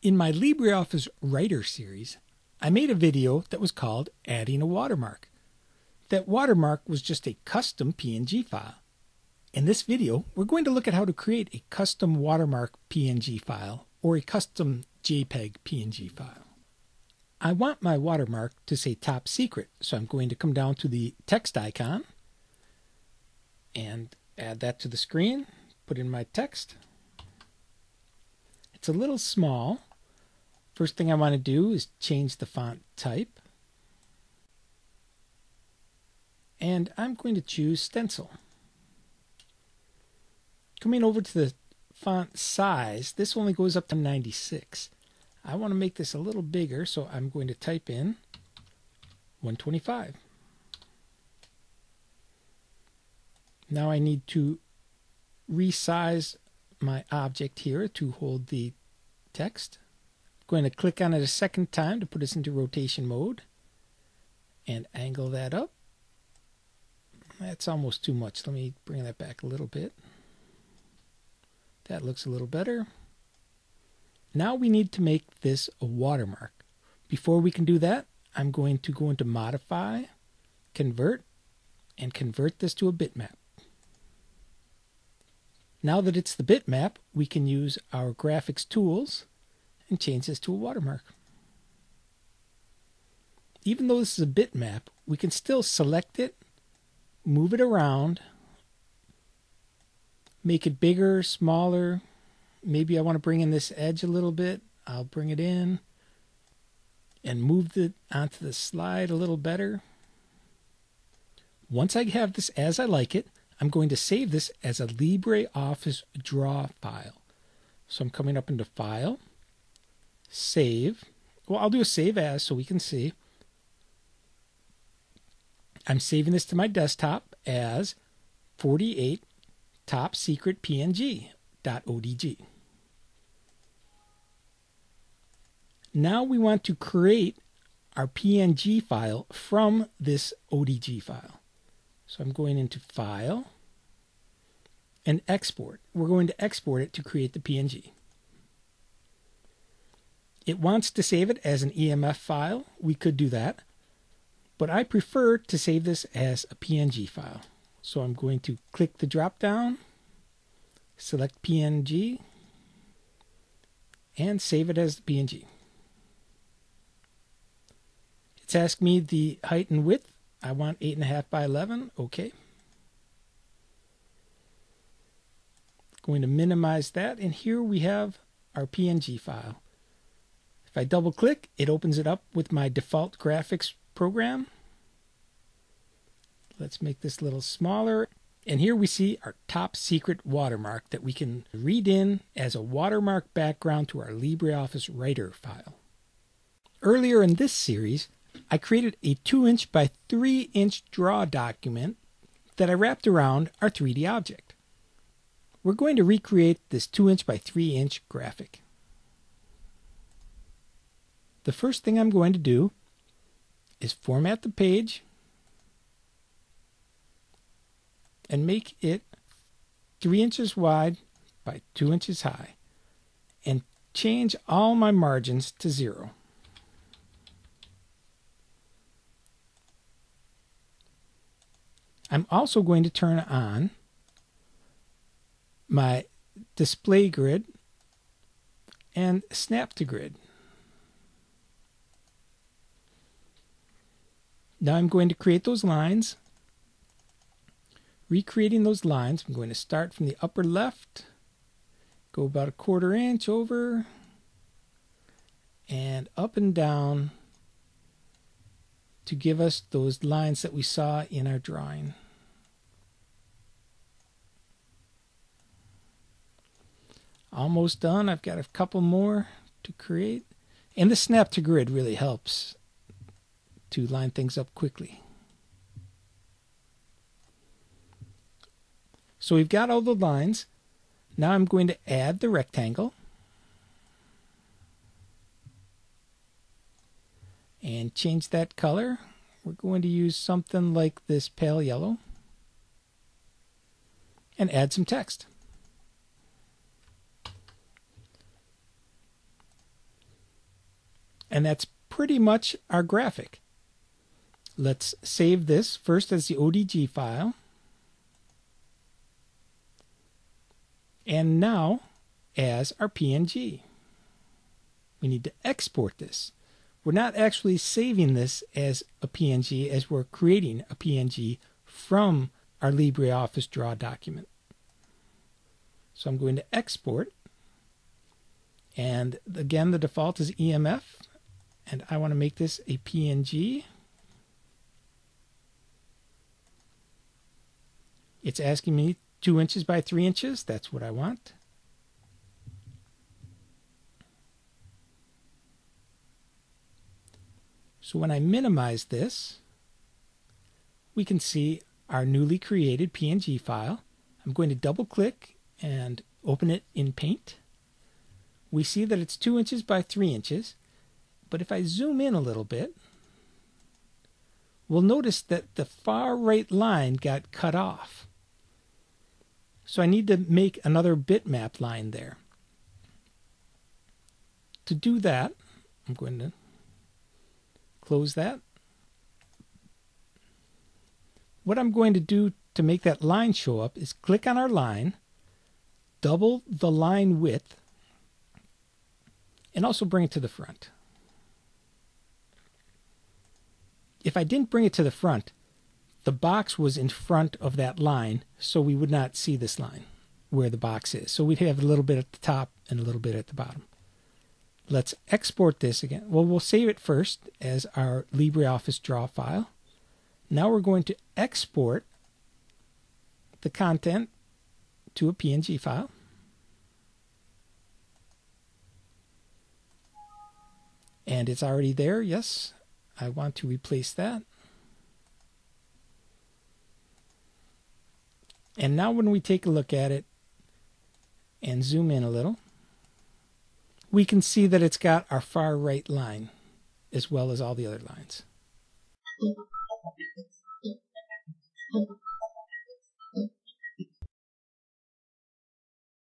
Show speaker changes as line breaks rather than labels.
In my LibreOffice Writer series, I made a video that was called Adding a Watermark. That watermark was just a custom PNG file. In this video, we're going to look at how to create a custom watermark PNG file or a custom JPEG PNG file. I want my watermark to say top secret, so I'm going to come down to the text icon and add that to the screen, put in my text. It's a little small, First thing I want to do is change the font type. And I'm going to choose stencil. Coming over to the font size, this only goes up to 96. I want to make this a little bigger, so I'm going to type in 125. Now I need to resize my object here to hold the text going to click on it a second time to put us into rotation mode and angle that up. That's almost too much. Let me bring that back a little bit. That looks a little better. Now we need to make this a watermark. Before we can do that, I'm going to go into Modify, Convert, and convert this to a bitmap. Now that it's the bitmap, we can use our graphics tools and change this to a watermark. Even though this is a bitmap, we can still select it, move it around, make it bigger, smaller. Maybe I want to bring in this edge a little bit. I'll bring it in and move it onto the slide a little better. Once I have this as I like it, I'm going to save this as a LibreOffice draw file. So I'm coming up into File, save. Well, I'll do a save as so we can see. I'm saving this to my desktop as 48 top secret. Now we want to create our PNG file from this ODG file. So I'm going into File and Export. We're going to export it to create the PNG. It wants to save it as an EMF file. We could do that. But I prefer to save this as a PNG file. So I'm going to click the drop down, select PNG, and save it as PNG. It's asked me the height and width. I want 8.5 by 11. Okay. Going to minimize that. And here we have our PNG file. If I double click, it opens it up with my default graphics program. Let's make this a little smaller. And here we see our top secret watermark that we can read in as a watermark background to our LibreOffice Writer file. Earlier in this series, I created a 2 inch by 3 inch draw document that I wrapped around our 3D object. We're going to recreate this 2 inch by 3 inch graphic the first thing I'm going to do is format the page and make it 3 inches wide by 2 inches high and change all my margins to zero. I'm also going to turn on my display grid and snap to grid. Now I'm going to create those lines. Recreating those lines, I'm going to start from the upper left, go about a quarter inch over, and up and down to give us those lines that we saw in our drawing. Almost done. I've got a couple more to create. And the snap to grid really helps to line things up quickly. So we've got all the lines. Now I'm going to add the rectangle. And change that color. We're going to use something like this pale yellow. And add some text. And that's pretty much our graphic. Let's save this first as the ODG file. And now as our PNG. We need to export this. We're not actually saving this as a PNG as we're creating a PNG from our LibreOffice Draw document. So I'm going to export. And again, the default is EMF. And I want to make this a PNG. It's asking me two inches by three inches. That's what I want. So when I minimize this, we can see our newly created PNG file. I'm going to double click and open it in Paint. We see that it's 2 inches by 3 inches, but if I zoom in a little bit, we'll notice that the far right line got cut off. So I need to make another bitmap line there. To do that, I'm going to close that. What I'm going to do to make that line show up is click on our line, double the line width, and also bring it to the front. If I didn't bring it to the front, the box was in front of that line, so we would not see this line where the box is. So we'd have a little bit at the top and a little bit at the bottom. Let's export this again. Well, we'll save it first as our LibreOffice Draw file. Now we're going to export the content to a PNG file. And it's already there, yes. I want to replace that. And now when we take a look at it and zoom in a little, we can see that it's got our far right line as well as all the other lines.